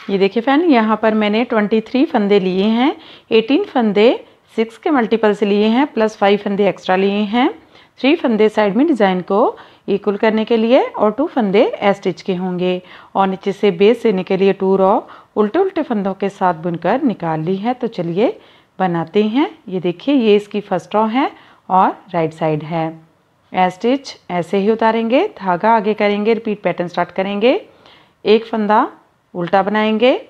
ये देखिए फ़ैन यहाँ पर मैंने 23 फंदे लिए हैं 18 फंदे सिक्स के मल्टीपल से लिए हैं प्लस फाइव फंदे एक्स्ट्रा लिए हैं। थ्री फंदे साइड में डिज़ाइन को इक्वल करने के लिए और टू फंदे ए स्टिच के होंगे। और नीचे से बेस देने के लिए टू रॉ उल्टे उल्टे फंदों के साथ बुनकर निकाल ली है। तो चलिए बनाते हैं। ये देखिए, ये इसकी फ़र्स्ट रॉ है और राइट साइड है। ए स्टिच ऐसे ही उतारेंगे, धागा आगे करेंगे रिपीट पैटर्न स्टार्ट करेंगे। एक फंदा उल्टा बनाएँगे,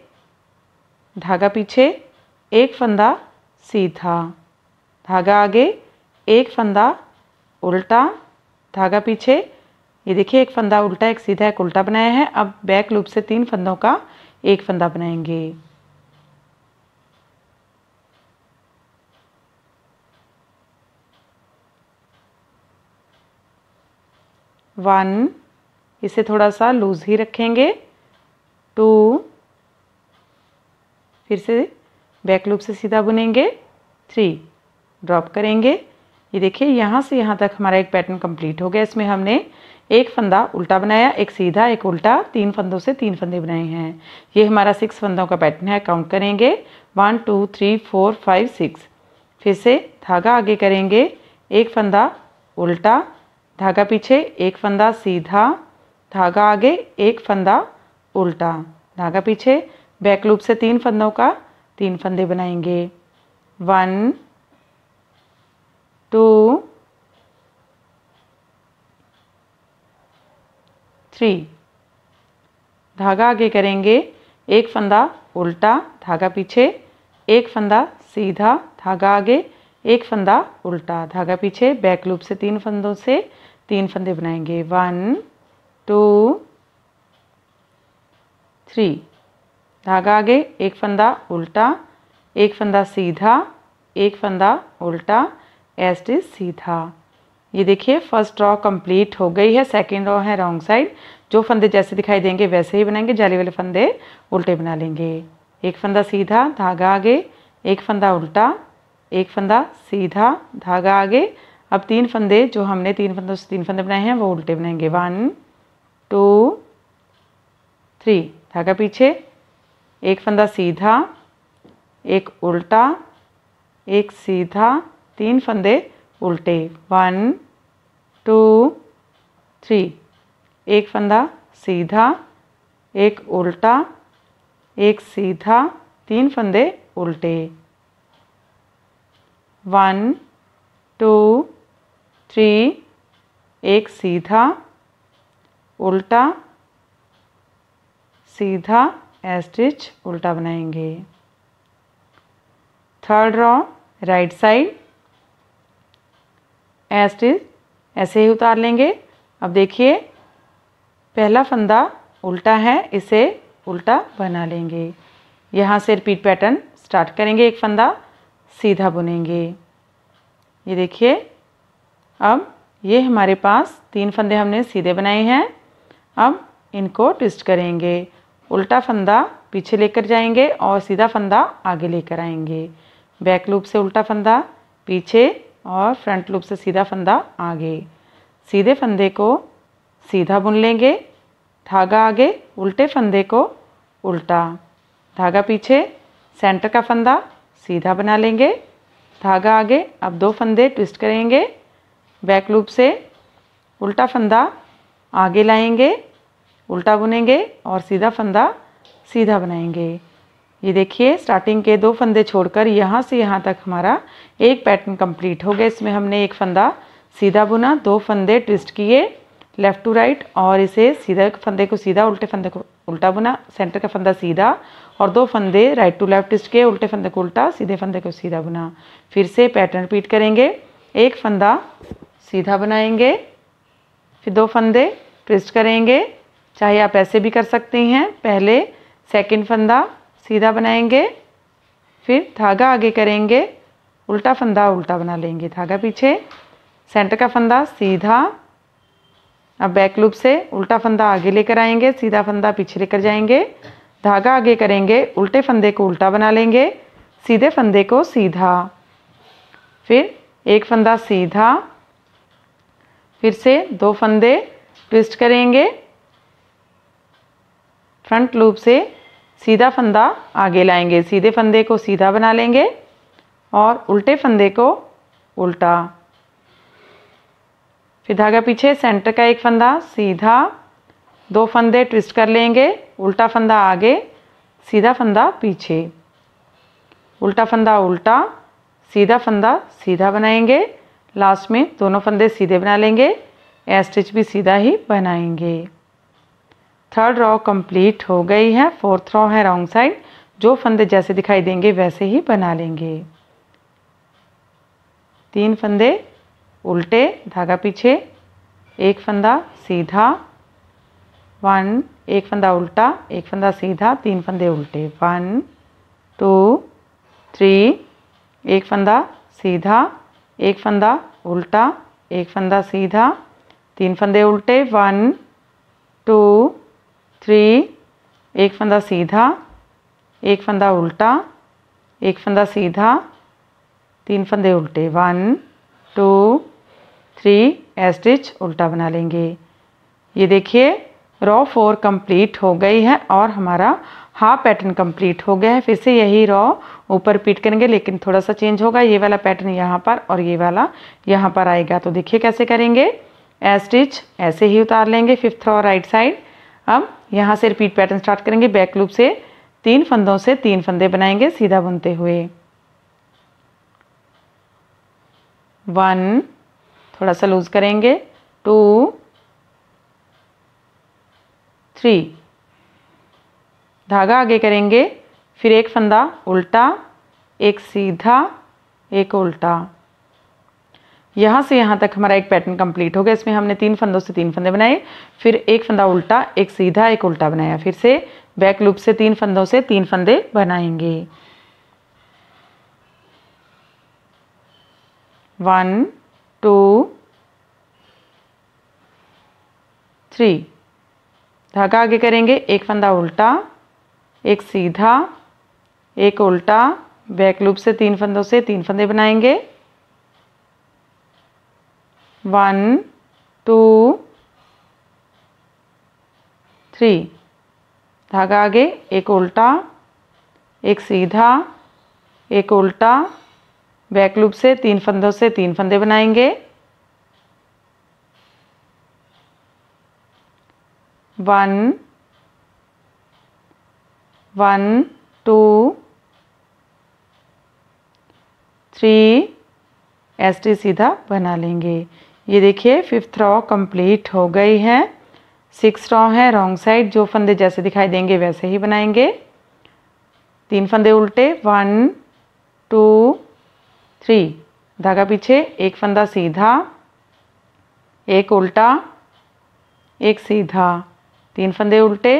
धागा पीछे, एक फंदा सीधा। धागा आगे, एक फंदा उल्टा धागा पीछे। ये देखिए, एक फंदा उल्टा, एक सीधा, एक उल्टा बनाया है। अब बैक लूप से तीन फंदों का एक फंदा बनाएँगे। वन इसे थोड़ा सा लूज ही रखेंगे। टू फिर से बैक लूप से सीधा बुनेंगे। थ्री ड्रॉप करेंगे। ये देखिए, यहाँ से यहाँ तक हमारा एक पैटर्न कंप्लीट हो गया। इसमें हमने एक फंदा उल्टा बनाया, एक सीधा, एक उल्टा, तीन फंदों से तीन फंदे बनाए हैं। ये हमारा सिक्स फंदों का पैटर्न है। काउंट करेंगे। One two three four five six फिर से धागा आगे करेंगे। एक फंदा उल्टा, धागा पीछे, एक फंदा सीधा, धागा आगे, एक फंदा उल्टा। धागा पीछे बैक लूप से तीन फंदों का तीन फंदे बनाएँगे। One two three. धागा आगे करेंगे। एक फंदा उल्टा, धागा पीछे। एक फंदा सीधा, धागा आगे। एक फंदा उल्टा, धागा पीछे। बैक लूप से तीन फंदों से तीन फंदे बनाएँगे। One, two, three. धागा आगे। एक फंदा उल्टा, एक फंदा सीधा, एक फंदा उल्टा। एस्ट इज़ सीधा ये देखिए फ़र्स्ट रॉ कंप्लीट हो गई है सेकंड रॉ है रॉन्ग साइड जो फंदे जैसे दिखाई देंगे, वैसे ही बनाएँगे, जाली वाले फंदे उल्टे बना लेंगे। एक फंदा सीधा धागा आगे, एक फंदा उल्टा, एक फंदा सीधा धागा आगे। अब तीन फंदे, जो हमने तीन फंदों से तीन फंदे बनाए हैं, वो उल्टे बनाएँगे। वन टू थ्री धागा पीछे, एक फंदा सीधा एक उल्टा, एक सीधा तीन फंदे उल्टे। वन टू थ्री एक फंदा सीधा, एक उल्टा, एक सीधा, तीन फंदे उल्टे। वन टू थ्री एक सीधा, उल्टा, सीधा एस्टिच उल्टा बनाएँगे। Third row right side stitch ऐसे ही उतार लेंगे। अब देखिए, पहला फंदा उल्टा है, इसे उल्टा बना लेंगे। यहाँ से रिपीट पैटर्न स्टार्ट करेंगे एक फंदा, सीधा बुनेंगे। ये देखिए, अब ये हमारे पास तीन फंदे हमने सीधे बनाए हैं। अब इनको ट्विस्ट करेंगे। उल्टा फंदा पीछे लेकर जाएँगे और सीधा फंदा आगे लेकर आएँगे। बैक लूप से उल्टा फंदा पीछे और फ्रंट लूप से सीधा फंदा आगे। सीधे फंदे को सीधा बुन लेंगे, धागा आगे, उल्टे फंदे को उल्टा। धागा पीछे सेंटर का फंदा सीधा बना लेंगे। धागा आगे, अब दो फंदे ट्विस्ट करेंगे। बैक लूप से उल्टा फंदा आगे लाएँगे, उल्टा बुनेंगे और सीधा फंदा सीधा बनाएँगे। ये देखिए स्टार्टिंग के दो फंदे छोड़कर यहाँ से यहाँ तक हमारा एक पैटर्न कंप्लीट हो गया। इसमें हमने एक फंदा सीधा बुना, दो फंदे ट्विस्ट किए लेफ़्ट टू राइट और इसे सीधा फंदे को सीधा, उल्टे फंदे को उल्टा बुना सेंटर का फंदा सीधा, और दो फंदे राइट टू लेफ़्ट ट्विस्ट किए, उल्टे फंदे को उल्टा, सीधे फंदे को सीधा बुना। फिर से पैटर्न रिपीट करेंगे। एक फंदा सीधा बनाएँगे, फिर दो फंदे ट्विस्ट करेंगे। चाहे आप ऐसे भी कर सकते हैं, पहले सेकंड फंदा सीधा बनाएँगे, फिर धागा आगे करेंगे, उल्टा फंदा उल्टा बना लेंगे, धागा पीछे सेंटर का फंदा सीधा, अब बैक लूप से उल्टा फंदा आगे लेकर आएँगे, सीधा फंदा पीछे लेकर जाएँगे, धागा आगे करेंगे, उल्टे फंदे को उल्टा बना लेंगे, सीधे फंदे को सीधा, फिर एक फंदा सीधा, फिर से दो फंदे ट्विस्ट करेंगे फ्रंट लूप से सीधा फंदा आगे लाएँगे। सीधे फंदे को सीधा बना लेंगे और उल्टे फंदे को उल्टा। फिर धागा पीछे सेंटर का एक फंदा, सीधा। दो फंदे ट्विस्ट कर लेंगे, उल्टा फंदा आगे, सीधा फंदा पीछे। उल्टा फंदा उल्टा, सीधा फंदा सीधा बनाएँगे। लास्ट में दोनों फंदे सीधे बना लेंगे ए स्टिच भी सीधा ही बनाएँगे। थर्ड रॉ कंप्लीट हो गई है फोर्थ रॉ है रॉन्ग साइड जो फंदे जैसे दिखाई देंगे वैसे ही बना लेंगे। तीन फंदे उल्टे, धागा पीछे, एक फंदा सीधा वन एक फंदा उल्टा, एक फंदा सीधा, तीन फंदे उल्टे वन टू थ्री एक फंदा सीधा, एक फंदा उल्टा, एक फंदा सीधा, तीन फंदे उल्टे वन टू थ्री एक फंदा सीधा, एक फंदा उल्टा, एक फंदा सीधा, तीन फंदे उल्टे वन टू थ्री स्टिच उल्टा बना लेंगे। ये देखिए रॉ फोर कंप्लीट हो गई है और हमारा हाफ़ पैटर्न कंप्लीट हो गया है। फिर से यही रॉ ऊपर रिपीट करेंगे, लेकिन थोड़ा सा चेंज होगा। ये वाला पैटर्न यहाँ पर और ये वाला यहाँ पर आएगा। तो देखिए कैसे करेंगे? ए स्टिच ऐसे ही उतार लेंगे। फिफ्थ रॉ राइट साइड अब यहाँ से रिपीट पैटर्न स्टार्ट करेंगे। बैक लूप से तीन फंदों से तीन फंदे बनाएँगे सीधा बुनते हुए। वन, थोड़ा सा लूज करेंगे। Two, three. धागा आगे करेंगे, फिर एक फंदा उल्टा, एक सीधा, एक उल्टा। यहाँ से यहाँ तक हमारा एक पैटर्न कंप्लीट हो गया। इसमें हमने तीन फंदों से तीन फंदे बनाए, फिर एक फंदा उल्टा, एक सीधा, एक उल्टा बनाया। फिर से बैक लूप से तीन फंदों से तीन फंदे बनाएँगे। वन टू थ्री धागा आगे करेंगे, एक फंदा उल्टा, एक सीधा, एक उल्टा। बैक लूप से तीन फंदों से तीन फंदे बनाएँगे। One, two, three. धागा आगे, एक उल्टा, एक सीधा, एक उल्टा। बैक लूप से तीन फंदों से तीन फंदे बनाएँगे। One one, two, three. S T सीधा बना लेंगे। ये देखिए फिफ्थ रॉ कंप्लीट हो गई है। सिक्स रॉ है रॉन्ग साइड जो फंदे जैसे दिखाई देंगे वैसे ही बनाएँगे। तीन फंदे उल्टे वन टू थ्री धागा पीछे, एक फंदा सीधा, एक उल्टा, एक सीधा। तीन फंदे उल्टे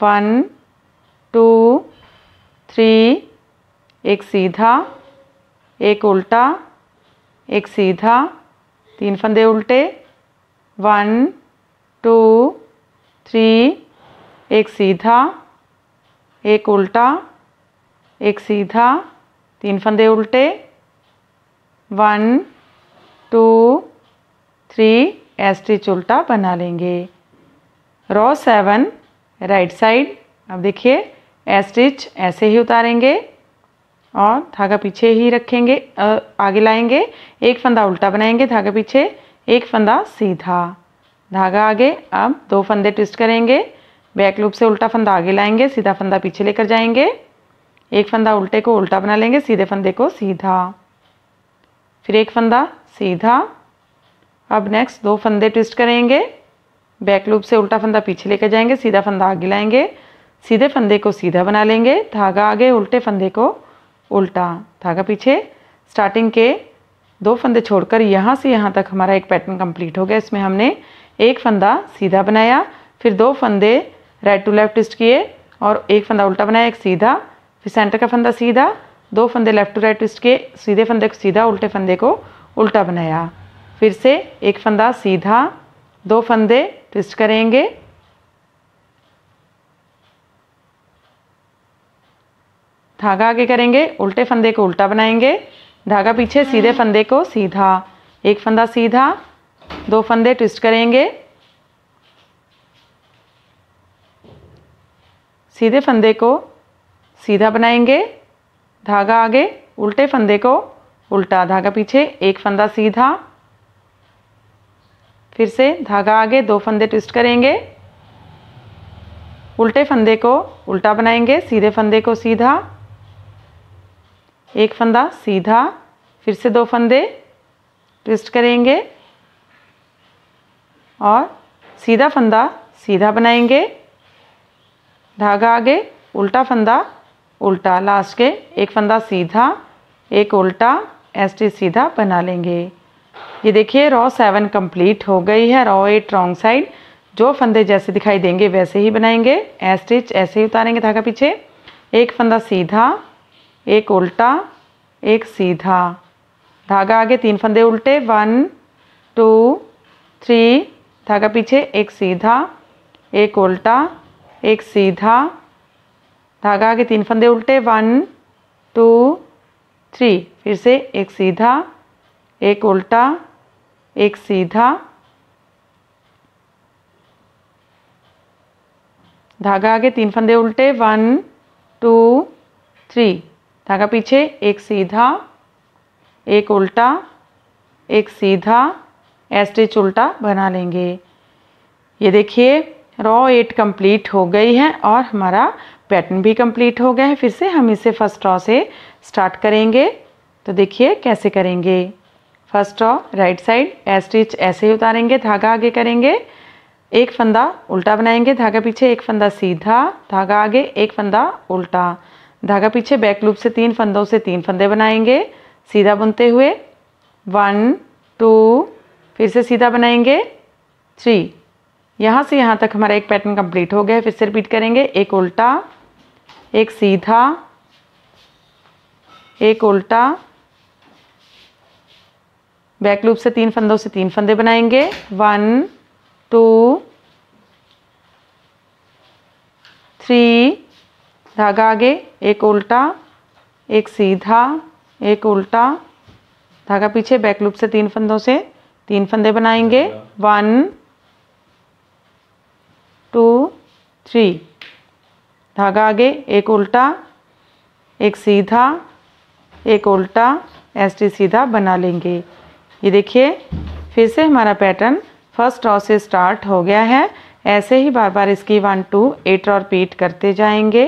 वन टू थ्री एक सीधा, एक उल्टा एक सीधा, तीन फंदे उल्टे, वन, टू, थ्री, एक सीधा, एक उल्टा, एक सीधा, तीन फंदे उल्टे, वन, टू, थ्री स्टिच उल्टा बना लेंगे। रॉ सेवन राइट साइड अब देखिए ए स्टिच ऐसे ही उतारेंगे। और धागा पीछे ही रखेंगे आगे लाएँगे, एक फंदा उल्टा बनाएँगे, धागा पीछे, एक फंदा सीधा। धागा आगे, अब दो फंदे ट्विस्ट करेंगे, बैक लूप से उल्टा फंदा आगे लाएँगे, सीधा फंदा पीछे लेकर जाएँगे, एक फंदा उल्टे को उल्टा बना लेंगे, सीधे फंदे को सीधा। फिर एक फंदा सीधा, अब नेक्स्ट दो फंदे ट्विस्ट करेंगे, बैक लूप से उल्टा फंदा पीछे लेकर जाएँगे, सीधा फंदा आगे लाएँगे, सीधे फंदे को सीधा बना लेंगे, धागा आगे, उल्टे फंदे को उल्टा धागा पीछे स्टार्टिंग के दो फंदे छोड़कर यहाँ से यहाँ तक हमारा एक पैटर्न कंप्लीट हो गया। इसमें हमने एक फंदा सीधा बनाया, फिर दो फंदे राइट टू लेफ़्ट ट्विस्ट किए और एक फंदा उल्टा बनाया, एक सीधा, फिर सेंटर का फंदा सीधा, दो फंदे लेफ़्ट टू राइट ट्विस्ट किए, सीधे फंदे को सीधा, उल्टे फंदे को उल्टा बनाया। फिर से एक फंदा सीधा, दो फंदे ट्विस्ट करेंगे। धागा आगे करेंगे उल्टे फंदे को उल्टा बनाएँगे धागा पीछे सीधे फंदे को सीधा एक फंदा सीधा दो फंदे ट्विस्ट करेंगे सीधे फंदे को सीधा बनाएँगे धागा आगे उल्टे फंदे को उल्टा धागा पीछे एक फंदा सीधा फिर से धागा आगे दो फंदे ट्विस्ट करेंगे उल्टे फंदे को उल्टा बनाएँगे सीधे फंदे को सीधा एक फंदा सीधा, फिर से दो फंदे, ट्विस्ट करेंगे और सीधा फंदा सीधा बनाएँगे। धागा आगे, उल्टा फंदा, उल्टा लास्ट के, एक फंदा सीधा, एक उल्टा एस सीधा बना लेंगे। ये देखिए रॉ सेवन कंप्लीट हो गई है रॉ एट रॉन्ग साइड जो फंदे जैसे दिखाई देंगे, वैसे ही बनाएँगे। ए स्टिच ऐसे ही उतारेंगे धागा पीछे। एक फंदा सीधा एक उल्टा, एक सीधा। धागा आगे तीन फंदे उल्टे, वन, टू, थ्री, धागा पीछे एक सीधा, एक उल्टा, एक सीधा। धागा आगे तीन फंदे उल्टे, वन, टू, थ्री, फिर से एक सीधा, एक उल्टा, एक सीधा। धागा आगे तीन फंदे उल्टे, वन, टू, थ्री। धागा पीछे, एक सीधा, एक उल्टा, एक सीधा एस्टिच उल्टा बना लेंगे। ये देखिए रॉ एट कंप्लीट हो गई है और हमारा पैटर्न भी कंप्लीट हो गया है। फिर से हम इसे फ़र्स्ट रॉ से स्टार्ट करेंगे। तो देखिए, कैसे करेंगे? First row right side stitch ऐसे ही उतारेंगे, धागा आगे करेंगे। एक फंदा उल्टा बनाएँगे, धागा पीछे एक फंदा सीधा, धागा आगे एक फंदा उल्टा। धागा पीछे बैक लूप से तीन, फंदों से तीन फंदे बनाएँगे। सीधा बुनते हुए वन टू फिर से सीधा बनाएँगे। थ्री यहाँ से यहाँ तक हमारा एक पैटर्न कंप्लीट हो गया है, फिर से रिपीट करेंगे। एक उल्टा, एक सीधा, एक उल्टा। बैक लूप से तीन फंदों से तीन फंदे बनाएँगे। वन टू थ्री धागा आगे, एक उल्टा, एक सीधा, एक उल्टा। धागा पीछे बैक लूप से तीन फंदों से तीन फंदे बनाएँगे। वन टू थ्री धागा आगे, एक उल्टा, एक सीधा, एक उल्टा एस टी सीधा बना लेंगे। ये देखिए, फिर से हमारा पैटर्न फ़र्स्ट रॉ से स्टार्ट हो गया है। ऐसे ही बार बार इसकी वन टू एट और रिपीट करते जाएँगे।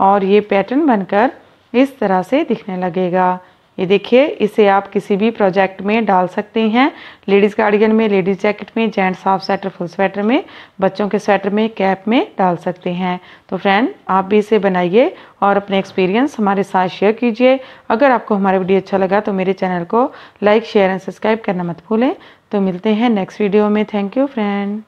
और ये पैटर्न बनकर इस तरह से दिखने लगेगा। ये देखिए, इसे आप किसी भी प्रोजेक्ट में डाल सकते हैं। लेडीज़ गार्डियन में लेडीज़ जैकेट में gents half sweater full sweater में, बच्चों के स्वेटर में कैप में डाल सकते हैं। तो फ्रेंड आप भी इसे बनाइए और अपने एक्सपीरियंस हमारे साथ शेयर कीजिए। अगर आपको हमारा वीडियो अच्छा लगा तो मेरे चैनल को लाइक शेयर एंड सब्सक्राइब करना मत भूलें। तो मिलते हैं नेक्स्ट वीडियो में। Thank you friend